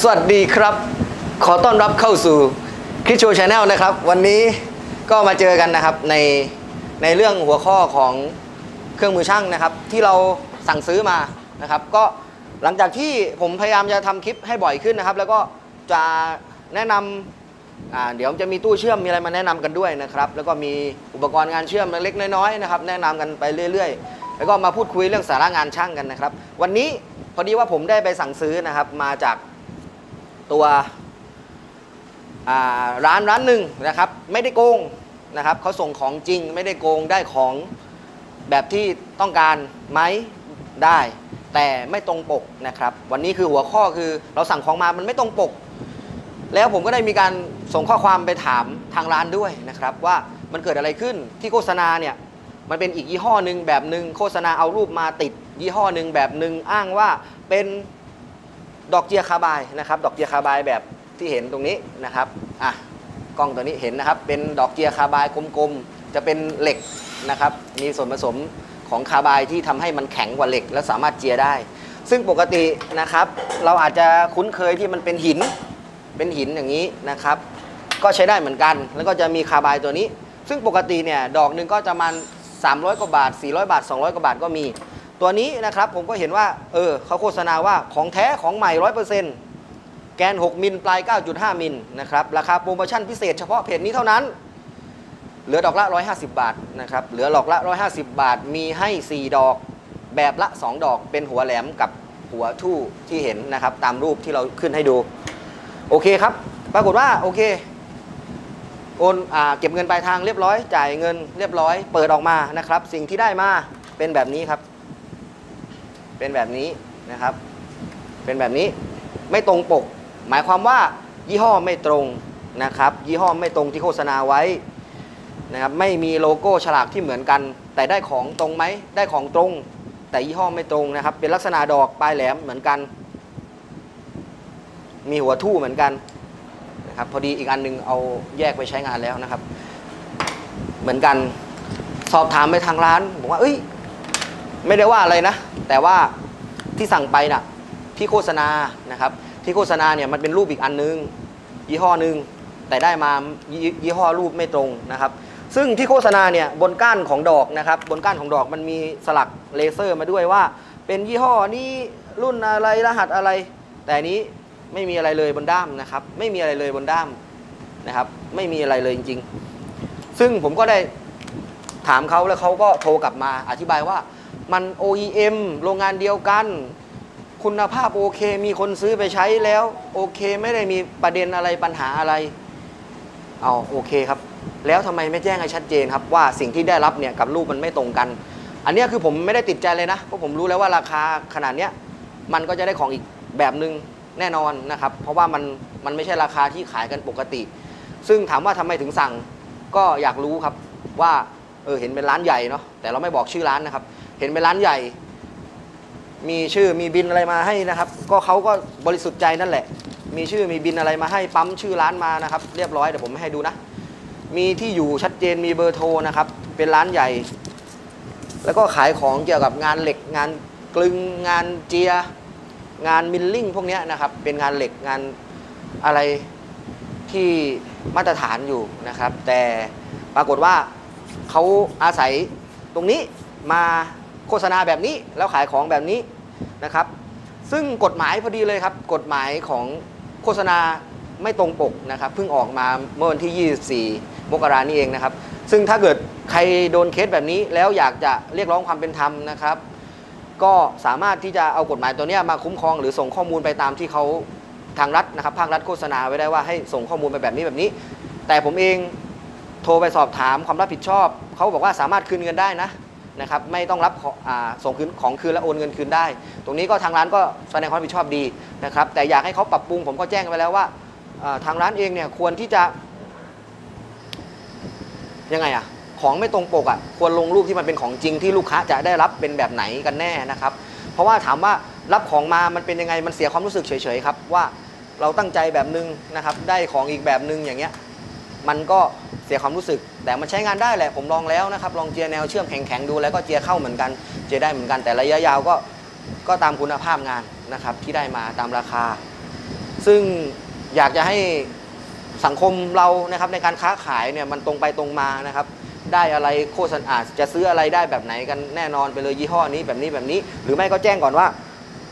สวัสดีครับ ขอต้อนรับเข้าสู่คริสโช Channel นะครับ วันนี้ก็มาเจอกันนะครับในในเรื่องหัวข้อของเครื่องมือช่างนะครับ ที่เราสั่งซื้อมานะครับ ก็หลังจากที่ผมพยายามจะทำคลิปให้บ่อยขึ้นนะครับ แล้วก็จะแนะนำอ่าเดี๋ยวจะมีตู้เชื่อมมีอะไรมาแนะนำกันด้วยนะครับ แล้วก็มีอุปกรณ์งานเชื่อมเล็กๆน้อยๆนะครับ แนะนำกันไปเรื่อย ๆ แล้วก็มาพูดคุยเรื่องสาระงานช่างกันนะครับ วันนี้พอดีว่าผมได้ไปสั่งซื้อนะครับมาจาก ตัวร้านร้านหนึ่งนะครับ ไม่ได้โกงนะครับเขาส่งของจริงไม่ได้โกงได้ของแบบที่ต้องการไหมได้ แต่ไม่ตรงปกนะครับ วันนี้คือหัวข้อคือเราสั่งของมามันไม่ตรงปก แล้วผมก็ได้มีการส่งข้อความไปถามทางร้านด้วยนะครับ ว่ามันเกิดอะไรขึ้นที่โฆษณาเนี่ยมันเป็นอีกยี่ห้อหนึ่งแบบหนึ่งโฆษณาเอารูปมาติด ยี่ห้อหนึ่งแบบหนึ่งอ้างว่าเป็น ดอกเจียคาบายนะครับ ดอกเจียคาบายแบบที่เห็นตรงนี้นะครับอะกล้องตัวนี้เห็นนะครับ เป็นดอกเจียคาบายกลมๆ จะเป็นเหล็กนะครับ มีส่วนผสมของคาบายที่ทำให้มันแข็งกว่าเหล็ก และสามารถเจียได้ ซึ่งปกตินะครับ เราอาจจะคุ้นเคยที่มันเป็นหิน เป็นหินอย่างนี้นะครับ ก็ใช้ได้เหมือนกัน แล้วก็จะมีคาบายตัวนี้ ซึ่งปกติเนี่ยดอกหนึ่งก็จะมัน300 กว่าบาท 400 บาท 200 กว่าบาทก็มี ตัวนี้นะครับผมก็เห็นว่า เออเขาโฆษณาว่าของแท้ของใหม่ 100%แกน 6 มิลปลาย 9.5 มิลนะครับ ราคาโปรโมชั่นพิเศษเฉพาะเพจนี้เท่านั้น เหลือดอกละ 150 บาทนะครับ เหลือดอกละ 150 บาท มีให้ 4 ดอก แบบละ 2 ดอก เป็นหัวแหลมกับหัวทู่ที่เห็นนะครับ ตามรูปที่เราขึ้นให้ดู โอเคครับ ปรากฏว่าโอเค โอนอเก็บเงินปลายทางเรียบร้อย จ่ายเงินเรียบร้อย เปิดออกมานะครับ สิ่งที่ได้มาเป็นแบบนี้ครับ เป็นแบบนี้นะครับ เป็นแบบนี้ไม่ตรงปก หมายความว่ายี่ห้อไม่ตรงนะครับ ยี่ห้อไม่ตรงที่โฆษณาไว้นะครับไม่มีโลโก้ฉลากที่เหมือนกัน แต่ได้ของตรงไหมได้ของตรง แต่ยี่ห้อไม่ตรงนะครับ เป็นลักษณะดอกปลายแหลมเหมือนกัน มีหัวทู่เหมือนกันนะครับพอดีอีกอันหนึงเอาแยกไปใช้งานแล้วนะครับ เหมือนกันสอบถามไปทางร้านบอกว่าเอ้ย ไม่ได้ว่าอะไรนะ แต่ว่าที่สั่งไปน่ะที่โฆษณานะครับ ที่โฆษณาเนี่ยมันเป็นรูปอีกอันนึง ยี่ห้อหนึ่งแต่ได้มายี่ยี่ห้อรูปไม่ตรงนะครับ ซึ่งที่โฆษณาเนี่ยบนก้านของดอกนะครับ บนก้านของดอกมันมีสลักเลเซอร์มาด้วยว่า เป็นยี่ห้อนี้รุ่นอะไรรหัสอะไร แต่นนี้ไม่มีอะไรเลยบนด้ามนะครับ ไม่มีอะไรเลยบนด้ามนะครับ ไม่มีอะไรเลยจริง ๆ ซึ่งผมก็ได้ถามเขาแล้วเขาก็โทรกลับมาอธิบายว่า มัน OEM โรงงานเดียวกัน คุณภาพโอเค มีคนซื้อไปใช้แล้ว โอเคไม่ได้มีประเด็นอะไรปัญหาอะไรเอาโอเคครับ แล้วทำไมไม่แจ้งให้ชัดเจนครับว่าสิ่งที่ได้รับเนี่ยกับรูปมันไม่ตรงกัน อันนี้คือผมไม่ได้ติดใจเลยนะเพราะผมรู้แล้วว่าราคาขนาดเนี้ยมันก็จะได้ของอีกแบบหนึ่งแน่นอนนะครับ เพราะว่ามันมันไม่ใช่ราคาที่ขายกันปกติ ซึ่งถามว่าทำไมถึงสั่งก็อยากรู้ครับว่าเออเห็นเป็นร้านใหญ่เนาะแต่เราไม่บอกชื่อร้านนะครับ เห็นเป็นร้านใหญ่ มีชื่อมีบินอะไรมาให้นะครับ ก็เขาก็บริสุทธิ์ใจนั่นแหละ มีชื่อมีบินอะไรมาให้ปั๊มชื่อร้านมานะครับ เรียบร้อยเดี๋ยวผมให้ดูนะ มีที่อยู่ชัดเจนมีเบอร์โทรนะครับ เป็นร้านใหญ่ แล้วก็ขายของเกี่ยวกับงานเหล็กงานกลึงงานเจีย งานมิลลิ่งพวกนี้นะครับ เป็นงานเหล็กงานอะไรที่มาตรฐานอยู่นะครับ แต่ปรากฏว่าเขาอาศัยตรงนี้มา โฆษณาแบบนี้แล้วขายของแบบนี้นะครับ ซึ่งกฎหมายพอดีเลยครับ กฎหมายของโฆษณาไม่ตรงปกนะครับเพิ่งออกมาเมื่อวันที่ 24 มกรานี่เองนะครับ ซึ่งถ้าเกิดใครโดนเคสแบบนี้แล้วอยากจะเรียกร้องความเป็นธรรมนะครับ ก็สามารถที่จะเอากฎหมายตัวนี้มาคุ้มครอง หรือส่งข้อมูลไปตามที่เขาทางรัฐนะครับภาครัฐโฆษณาไว้ได้ว่าให้ส่งข้อมูลไปแบบนี้แบบนี้ แต่ผมเองโทรไปสอบถามความรับผิดชอบ เขาบอกว่าสามารถคืนเงินได้นะ นะครับไม่ต้องรับส่งคืนของคืนและโอนเงินคืนได้ ตรงนี้ก็ทางร้านก็แสดงความรับผิดชอบดีนะครับแต่อยากให้เขาปรับปรุงผมก็แจ้งไปแล้วว่าทางร้านเองเนี่ยควรที่จะยังไงอะของไม่ตรงปกอะควรลงรูปที่มันเป็นของจริงที่ลูกค้าจะได้รับเป็นแบบไหนกันแน่นะครับ เพราะว่าถามว่ารับของมามันเป็นยังไงมันเสียความรู้สึกเฉยๆครับว่าเราตั้งใจแบบนึงนะครับได้ของอีกแบบนึงอย่างเงี้ยมันก็ เสียความรู้สึก แต่มันใช้งานได้แหละผมลองแล้วนะครับลองเจียแนวเชื่อมแข็งๆดูแล้วก็เจียเข้าเหมือนกัน เจียได้เหมือนกันแต่ระยะยาวก็ก็ตามคุณภาพงานนะครับที่ได้มาตามราคา ซึ่งอยากจะให้สังคมเรานะครับในการค้าขายเนี่ยมันตรงไปตรงมานะครับ ได้อะไรโฆษณาจะซื้ออะไรได้แบบไหนกันแน่นอนไปเลยยี่ห้อนี้แบบนี้แบบนี้ หรือไม่ก็แจ้งก่อนว่า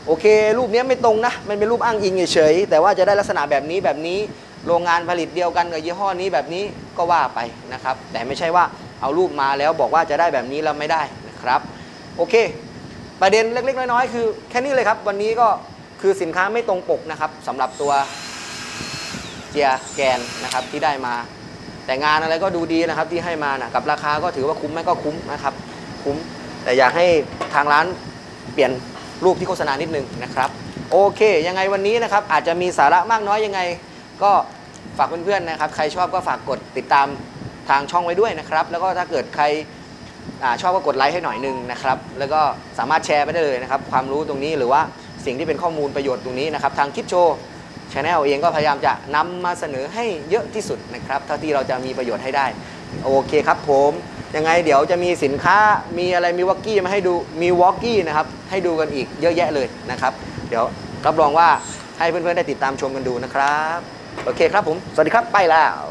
โอเค รูปเนี้ยไม่ตรงนะมันเป็นรูปอ้างอิงเฉยๆแต่ว่าจะได้ลักษณะแบบนี้แบบนี้ โรงงานผลิตเดียวกันกับยี่ห้อนี้แบบนี้ก็ว่าไปนะครับ แต่ไม่ใช่ว่าเอารูปมาแล้วบอกว่าจะได้แบบนี้แล้วไม่ได้นะครับ โอเค ประเด็นเล็กๆ น้อยๆ คือแค่นี้เลยครับ วันนี้ก็คือสินค้าไม่ตรงปกนะครับสำหรับตัวเจียแกนนะครับที่ได้มา แต่งานอะไรก็ดูดีนะครับที่ให้มานะกับราคาก็ถือว่าคุ้มไหมก็คุ้มนะครับคุ้ม แต่อยากให้ทางร้านเปลี่ยนรูปที่โฆษณานิดนึงนะครับ โอเค ยังไงวันนี้นะครับอาจจะมีสาระมากน้อยยังไง ก็ฝากเพื่อนๆนะครับ ใครชอบก็ฝากกดติดตามทางช่องไว้ด้วยนะครับ แล้วก็ถ้าเกิดใครอชอบก็กดไลค์ให้หน่อยหนึงนะครับ แล้วก็สามารถแชร์ไปได้เลยนะครับ ความรู้ตรงนี้หรือว่าสิ่งที่เป็นข้อมูลประโยชน์ตรงนี้นะครับ ทางคลิปโชว์ช anel เองก็พยายามจะนำมาเสนอให้เยอะที่สุดนะครับ เท่าที่เราจะมีประโยชน์ให้ได้ โอเคครับผม ยังไงเดี๋ยวจะมีสินค้ามีอะไรมีวอกกี้มาให้ดูมีวอกกี้นะครับ ให้ดูกันอีกเยอะแยะเลยนะครับ เดี๋ยวรับรองว่าให้เพื่อนๆได้ติดตามชมกันดูนะครับ โอเคครับผม สวัสดีครับ ไปแล้ว